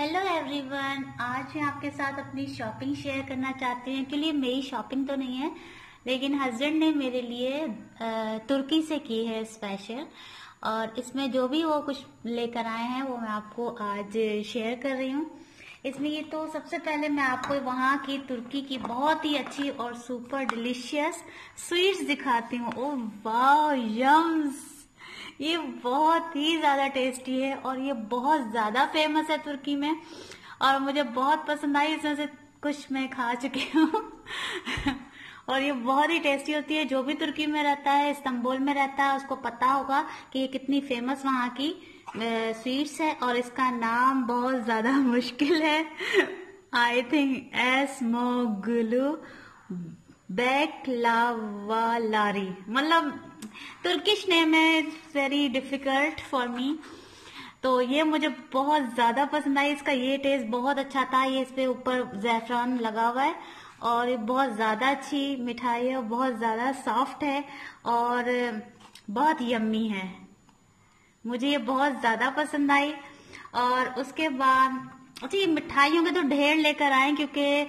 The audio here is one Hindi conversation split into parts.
हेलो एवरीवन आज मैं आपके साथ अपनी शॉपिंग शेयर करना चाहती हूँ। एक्चुअली मेरी शॉपिंग तो नहीं है, लेकिन हस्बैंड ने मेरे लिए तुर्की से की है स्पेशल और इसमें जो भी वो कुछ लेकर आए हैं, वो मैं आपको आज शेयर कर रही हूँ। इसमें ये तो सबसे पहले मैं आपको वहाँ की, तुर्की की बहुत ही अच्छी और सुपर डिलीशियस स्वीट्स दिखाती हूँ। ओ वाह यम्स ये बहुत ही ज़्यादा टेस्टी है और ये बहुत ज़्यादा फ़ेमस है तुर्की में। और मुझे बहुत पसंद आई, इसमें से कुछ मैं खा चुकी हूँ। और ये बहुत ही टेस्टी होती है, जो भी तुर्की में रहता है, इस्तांबुल में रहता है, उसको पता होगा कि ये कितनी फ़ेमस वहाँ की स्वीट्स है और इसका नाम बहुत ज़्यादा मुश्किल है। आई थिंक एस मोगलू बैकलावालारी मतलब तुर्किश नेम है वेरी डिफ़िकल्ट फॉर मी तो ये मुझे बहुत ज़्यादा पसंद आई। इसका ये टेस्ट बहुत अच्छा था। ये इस पे ऊपर जैफरान लगा हुआ है और ये बहुत ज़्यादा अच्छी मिठाई है और बहुत ज़्यादा सॉफ्ट है और बहुत यम्मी है। मुझे ये बहुत ज़्यादा पसंद आई और उसके बाद अच्छा ये मिठाइयों के तो ढेर लेकर आए क्योंकि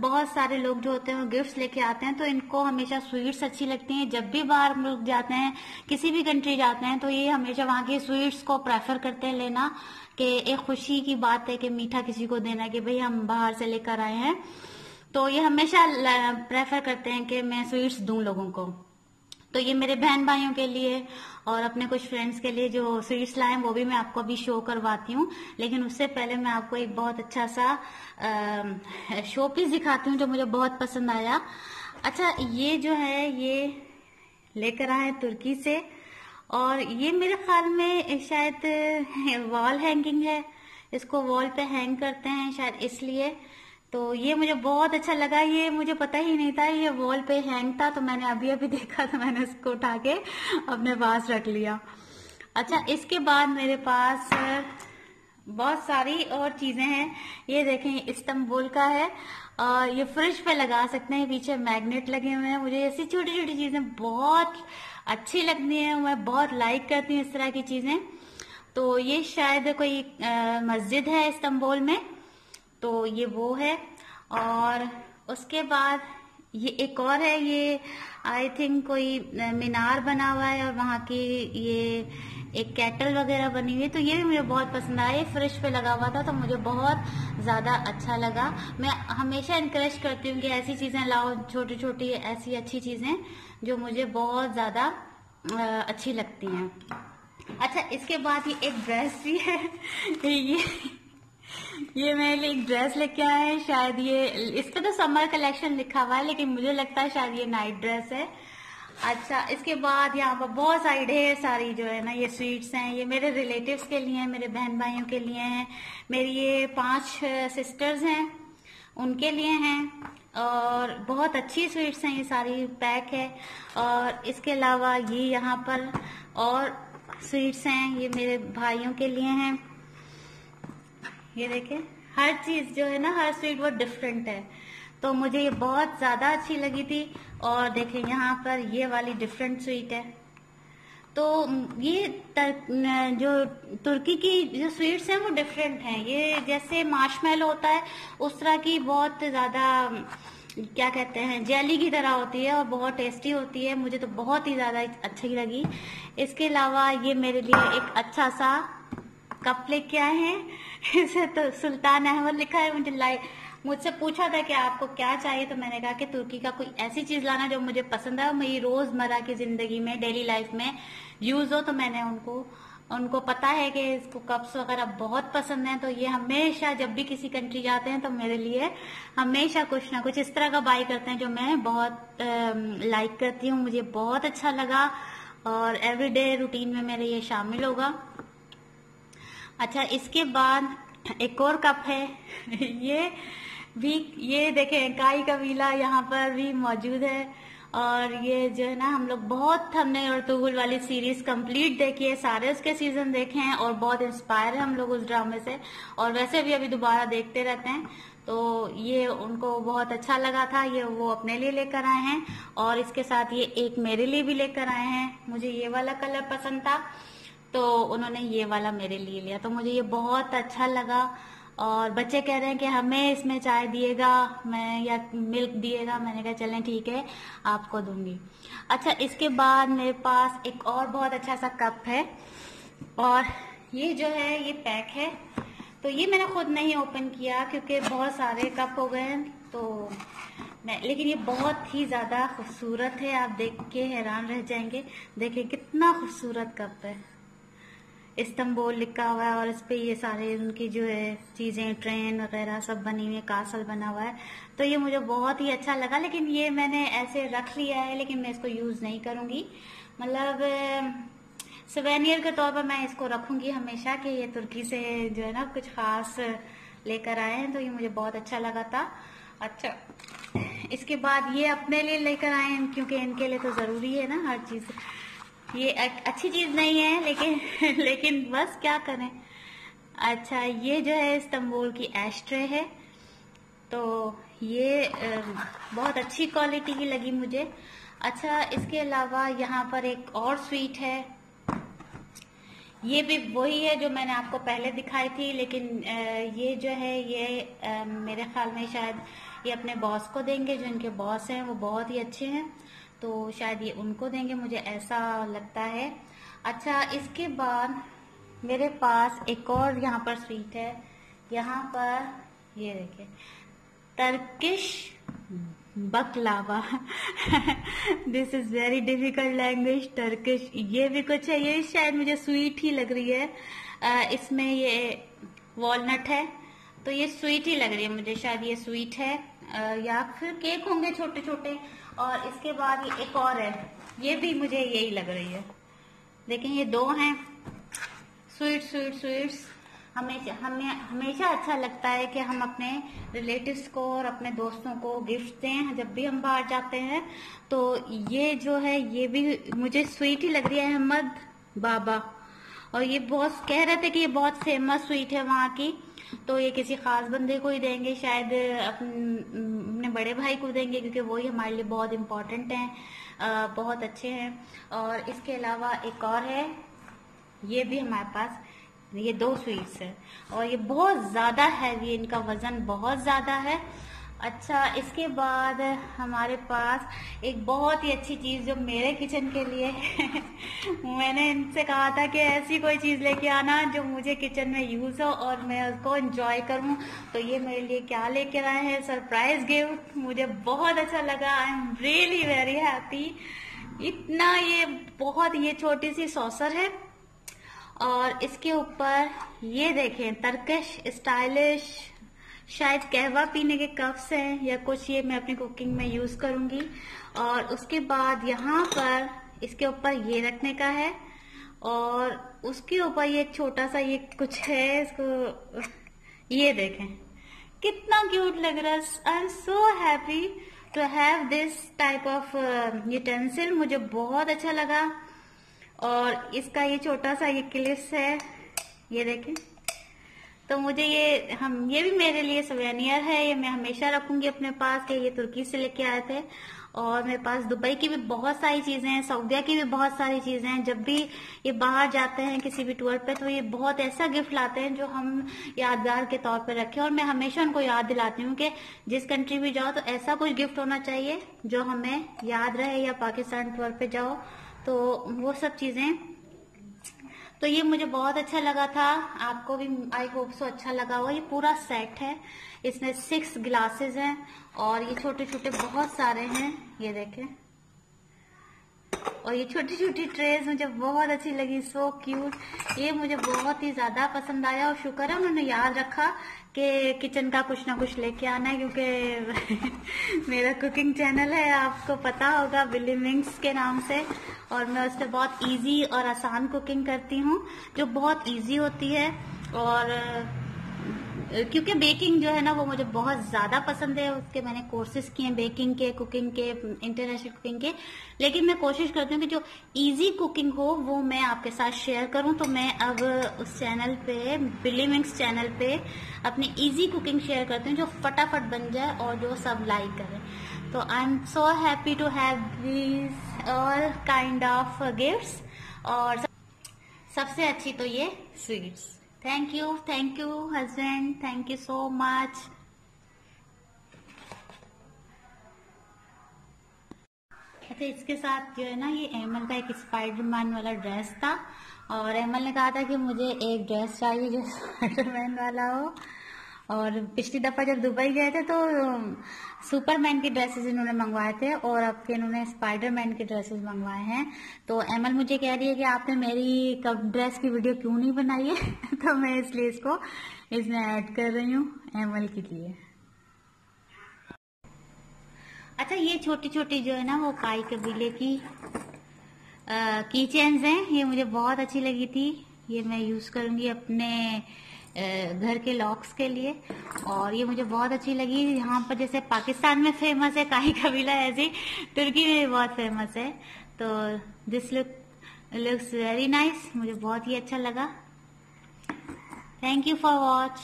बहुत सारे लोग जो होते हैं गिफ्ट्स लेके आते हैं तो इनको हमेशा स्वीट्स अच्छी लगती हैं। जब भी बाहर हम लोग जाते हैं, किसी भी कंट्री जाते हैं तो ये हमेशा वहाँ की स्वीट्स को प्रेफर करते हैं लेना कि एक खुशी की बात है कि मीठा किसी को देना कि भाई हम बाहर से लेकर आए हैं। तो ये हमेशा प्रेफर करते हैं कि मैं स्वीट्स दूँ लोगों को। तो ये मेरे बहन भाइयों के लिए और अपने कुछ फ्रेंड्स के लिए जो स्वीट्स लाए वो भी मैं आपको अभी शो करवाती हूँ। लेकिन उससे पहले मैं आपको एक बहुत अच्छा सा शो पीस दिखाती हूँ जो मुझे बहुत पसंद आया। अच्छा ये जो है, ये लेकर आए तुर्की से और ये मेरे ख्याल में शायद वॉल हैंगिंग है। इसको वॉल पे हैंग करते हैं शायद इसलिए। तो ये मुझे बहुत अच्छा लगा, ये मुझे पता ही नहीं था, ये वॉल पे हैंग था तो मैंने अभी अभी देखा तो मैंने उसको उठा के अपने पास रख लिया। अच्छा इसके बाद मेरे पास बहुत सारी और चीज़ें हैं। ये देखें, इस्तंबुल का है, और ये फ्रिज पे लगा सकते हैं, पीछे मैग्नेट लगे हुए हैं। मुझे ऐसी छोटी छोटी चीज़ें बहुत अच्छी लगती हैं, मैं बहुत लाइक करती हूँ इस तरह की चीज़ें। तो ये शायद कोई मस्जिद है इस्तंबुल में तो ये वो है। और उसके बाद ये एक और है, ये आई थिंक कोई मीनार बना हुआ है और वहाँ की ये एक कैटल वगैरह बनी हुई है। तो ये भी मुझे बहुत पसंद आया। फ्रिज पे लगा हुआ था तो मुझे बहुत ज़्यादा अच्छा लगा। मैं हमेशा इनकरेज करती हूँ कि ऐसी चीज़ें लाओ छोटी छोटी ऐसी अच्छी चीज़ें जो मुझे बहुत ज़्यादा अच्छी लगती हैं। अच्छा इसके बाद ये एक ड्रेस भी है। ये ये मेरे लिए एक ड्रेस लेके आए हैं, शायद ये इस पे तो समर कलेक्शन लिखा हुआ है, लेकिन मुझे लगता है शायद ये नाइट ड्रेस है। अच्छा इसके बाद यहाँ पर बहुत सारी ढेर सारी जो है ना, ये स्वीट्स हैं, ये मेरे रिलेटिव्स के लिए हैं, मेरे बहन भाइयों के लिए हैं, मेरी ये पाँच सिस्टर्स हैं, उनके लिए हैं, और बहुत अच्छी स्वीट्स हैं, ये सारी पैक है, और इसके अलावा ये यहाँ पर और स्वीट्स हैं, ये मेरे भाइयों के लिए हैं। ये देखें हर चीज़ जो है ना हर स्वीट वो डिफरेंट है। तो मुझे ये बहुत ज़्यादा अच्छी लगी थी और देखें यहाँ पर ये वाली डिफरेंट स्वीट है। तो ये तर, जो तुर्की की जो स्वीट्स हैं वो डिफरेंट हैं। ये जैसे मार्शमेल होता है उस तरह की बहुत ज़्यादा क्या कहते हैं जेली की तरह होती है और बहुत टेस्टी होती है। मुझे तो बहुत ही ज़्यादा अच्छी लगी। इसके अलावा ये मेरे लिए एक अच्छा सा कप लेके आए हैं। इसे तो सुल्तान अहमद लिखा है, मुझे लाइक मुझसे पूछा था कि आपको क्या चाहिए तो मैंने कहा कि तुर्की का कोई ऐसी चीज़ लाना जो मुझे पसंद है और मेरी रोज़मर्रा की ज़िंदगी में, डेली लाइफ में यूज़ हो तो मैंने उनको उनको पता है कि इसको कप्स वगैरह बहुत पसंद है तो ये हमेशा जब भी किसी कंट्री जाते हैं तो मेरे लिए हमेशा कुछ ना कुछ इस तरह का बाई करते हैं, जो मैं बहुत लाइक करती हूँ, मुझे बहुत अच्छा लगा और एवरीडे रूटीन में मेरे ये शामिल होगा। अच्छा इसके बाद एक और कप है। ये भी, ये देखें, काई कबीला यहाँ पर भी मौजूद है। और ये जो है ना, हम लोग बहुत हमने अर्तुगुल वाली सीरीज़ कंप्लीट देखी है, सारे उसके सीज़न देखे हैं और बहुत इंस्पायर है हम लोग उस ड्रामे से। और वैसे भी अभी दोबारा देखते रहते हैं। तो ये उनको बहुत अच्छा लगा था, ये वो अपने लिए लेकर आए हैं। और इसके साथ ये एक मेरे लिए भी लेकर आए हैं। मुझे ये वाला कलर पसंद था। तो उन्होंने ये वाला मेरे लिए लिया। तो मुझे ये बहुत अच्छा लगा और बच्चे कह रहे हैं कि हमें इसमें चाय दिएगा, मैं या मिल्क दिएगा। मैंने कहा, चलें, ठीक है, आपको दूँगी। अच्छा इसके बाद मेरे पास एक और बहुत अच्छा सा कप है और ये जो है, ये पैक है। तो ये मैंने खुद नहीं ओपन किया क्योंकि बहुत सारे कप हो गए हैं तो मैं, लेकिन ये बहुत ही ज़्यादा खूबसूरत है। आप देख के हैरान रह जाएँगे। देखिए, कितना खूबसूरत कप है। इस्तंबुल लिखा हुआ है और इस पे ये सारे उनकी जो है चीज़ें ट्रेन वगैरह सब बनी हुई है कासल बना हुआ है। तो ये मुझे बहुत ही अच्छा लगा, लेकिन ये मैंने ऐसे रख लिया है, लेकिन मैं इसको यूज़ नहीं करूँगी। मतलब सवेनियर के तौर पर मैं इसको रखूँगी हमेशा कि ये तुर्की से जो है ना कुछ खास लेकर आए हैं तो ये मुझे बहुत अच्छा लगा था। अच्छा इसके बाद ये अपने लिए लेकर आए हैं, क्योंकि इनके लिए तो ज़रूरी है ना हर चीज़। ये अच्छी चीज़ नहीं है, लेकिन लेकिन बस क्या करें। अच्छा ये जो है इस्तंबुल की एस्ट्रे है तो ये बहुत अच्छी क्वालिटी की लगी मुझे। अच्छा इसके अलावा यहाँ पर एक और स्वीट है। ये भी वही है जो मैंने आपको पहले दिखाई थी, लेकिन ये जो है, ये मेरे ख्याल में शायद ये अपने बॉस को देंगे, जो इनके बॉस हैं, वो बहुत ही अच्छे हैं। तो शायद ये उनको देंगे मुझे ऐसा लगता है। अच्छा इसके बाद मेरे पास एक और यहाँ पर स्वीट है। यहाँ पर ये देखिए Turkish baklava this is very difficult language Turkish ये भी कुछ है ये शायद मुझे स्वीट ही लग रही है। आ, इसमें ये वॉलनट है तो ये स्वीट ही लग रही है मुझे शायद ये स्वीट है। आ, या फिर केक होंगे छोटे छोटे और इसके बाद ये एक और है। ये भी मुझे यही लग रही है। देखिए ये दो हैं। स्वीट स्वीट स्वीट्स हमेशा, हमें, हमेशा अच्छा लगता है कि हम अपने रिलेटिव्स को और अपने दोस्तों को गिफ्ट दें। जब भी हम बाहर जाते हैं तो ये जो है, ये भी मुझे स्वीट ही लग रही है, अहमद बाबा। और ये बहुत, कह रहे थे कि ये बहुत फ़ेमस स्वीट है वहाँ की। तो ये किसी खास बंदे को ही देंगे, शायद बड़े भाई को देंगे क्योंकि वही हमारे लिए बहुत इम्पोर्टेंट हैं बहुत अच्छे हैं। और इसके अलावा एक और है, ये भी हमारे पास, ये दो स्वीट्स है। और ये बहुत ज़्यादा हैवी इनका वज़न बहुत ज़्यादा है। अच्छा इसके बाद हमारे पास एक बहुत ही अच्छी चीज़ जो मेरे किचन के लिए है। मैंने इनसे कहा था कि ऐसी कोई चीज़ लेके आना जो मुझे किचन में यूज़ हो और मैं उसको एंजॉय करूँ। तो ये मेरे लिए क्या लेके आए हैं? सरप्राइज़ गिफ्ट मुझे बहुत अच्छा लगा। I am really very happy इतना ये बहुत ये छोटी सी सॉसर है। और इसके ऊपर ये देखें तर्कश स्टाइलिश शायद कहवा पीने के कप्स हैं या कुछ ये मैं अपनी कुकिंग में यूज़ करूँगी। और उसके बाद यहाँ पर इसके ऊपर ये रखने का है। और उसके ऊपर ये छोटा सा ये कुछ है, इसको ये देखें। कितना क्यूट लग रहा है। I am so happy to have this type of utensil मुझे बहुत अच्छा लगा। और इसका ये छोटा सा ये क्लिप्स है। ये देखें। तो मुझे ये, हम, ये भी मेरे लिए सवेनियर है, ये मैं हमेशा रखूँगी अपने पास कि ये तुर्की से लेके आए थे। और मेरे पास दुबई की भी बहुत सारी चीज़ें हैं, सऊदिया की भी बहुत सारी चीज़ें हैं। जब भी ये बाहर जाते हैं किसी भी टूर पे तो ये बहुत ऐसा गिफ्ट लाते हैं जो हम यादगार के तौर पर रखें। और मैं हमेशा उनको याद दिलाती हूँ कि जिस कंट्री भी जाओ तो ऐसा कुछ गिफ्ट होना चाहिए जो हमें याद रहे या पाकिस्तान टूर पे जाओ। तो वो सब चीज़ें तो ये मुझे बहुत अच्छा लगा था। आपको भी आई होप सो अच्छा लगा हुआ ये पूरा सेट है। इसमें सिक्स ग्लासेस हैं और ये छोटे छोटे बहुत सारे हैं। ये देखें। और ये छोटी छोटी ट्रेज मुझे बहुत अच्छी लगी सो क्यूट ये मुझे बहुत ही ज़्यादा पसंद आया और शुक्र है उन्होंने याद रखा कि किचन का कुछ ना कुछ लेके आना है क्योंकि मेरा कुकिंग चैनल है, आपको पता होगा बिल्ली मिंग्स के नाम से और मैं उससे बहुत इजी और आसान कुकिंग करती हूँ, जो बहुत इजी होती है और क्योंकि बेकिंग जो है ना, वो मुझे बहुत ज़्यादा पसंद है, उसके मैंने कोर्सेज किए हैं बेकिंग के कुकिंग के इंटरनेशनल कुकिंग के। लेकिन मैं कोशिश करती हूँ कि जो इजी कुकिंग हो, वो मैं आपके साथ शेयर करूँ। तो मैं अब उस चैनल पे बिली मिंग्स चैनल पे अपनी इजी कुकिंग शेयर करती हूँ, जो फटाफट बन जाए और जो सब लाइक करे। तो I am so happy to have these all kind of gift और सबसे अच्छी तो ये sweets thank you thank you husband thank you so much अच्छा इसके साथ जो है ना, ये एमल का एक स्पाइडरमैन वाला ड्रेस था। और एमल ने कहा था कि मुझे एक ड्रेस चाहिए जो स्पाइडरमैन वाला हो। और पिछली दफ़ा जब दुबई गए थे तो सुपरमैन की ड्रेसेस इन्होंने मंगवाए थे और अब के इन्होंने स्पाइडरमैन की ड्रेसेस मंगवाए हैं। तो एमल मुझे कह रही है कि आपने मेरी कब ड्रेस की वीडियो क्यों नहीं बनाई है? तो मैं इसलिए इसको, इसमें ऐड कर रही हूँ एमल के लिए। अच्छा ये छोटी छोटी जो है ना वो काई कबीले की की चेन्स हैं। ये मुझे बहुत अच्छी लगी थी। ये मैं यूज़ करूँगी अपने घर के लॉक्स के लिए। और ये मुझे बहुत अच्छी लगी। यहाँ पर जैसे पाकिस्तान में फ़ेमस है काही कबीला ऐसी तुर्की में भी बहुत फ़ेमस है। तो this look looks very nice मुझे बहुत ही अच्छा लगा। Thank you for watch